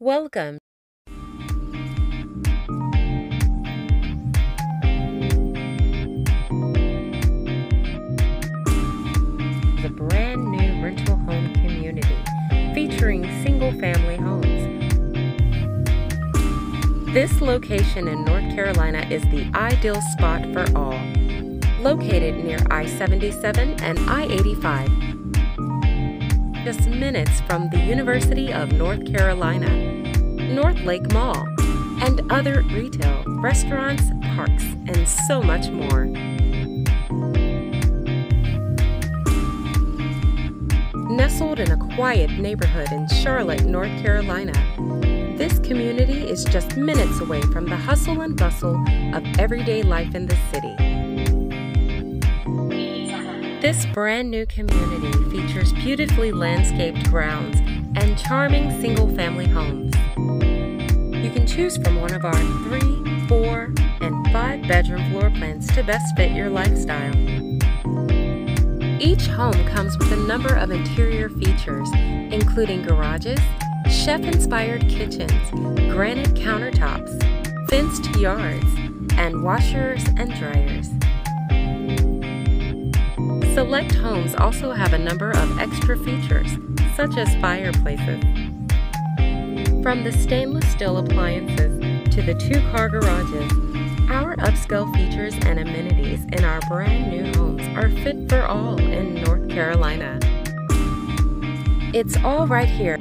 Welcome. The brand new rental home community featuring single family homes. This location in North Carolina is the ideal spot for all. Located near I 77 and I 85, just minutes from the University of North Carolina, North Lake Mall, and other retail, restaurants, parks, and so much more. Nestled in a quiet neighborhood in Charlotte, North Carolina, this community is just minutes away from the hustle and bustle of everyday life in the city. This brand new community features beautifully landscaped grounds and charming single family homes. You can choose from one of our three, four, and five bedroom floor plans to best fit your lifestyle. Each home comes with a number of interior features, including garages, chef inspired kitchens, granite countertops, fenced yards, and washers and dryers. Select homes also have a number of extra features, such as fireplaces. From the stainless steel appliances to the two car garages, our upscale features and amenities in our brand new homes are fit for all in North Carolina. It's all right here